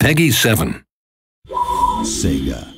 Peggy 7. Sega.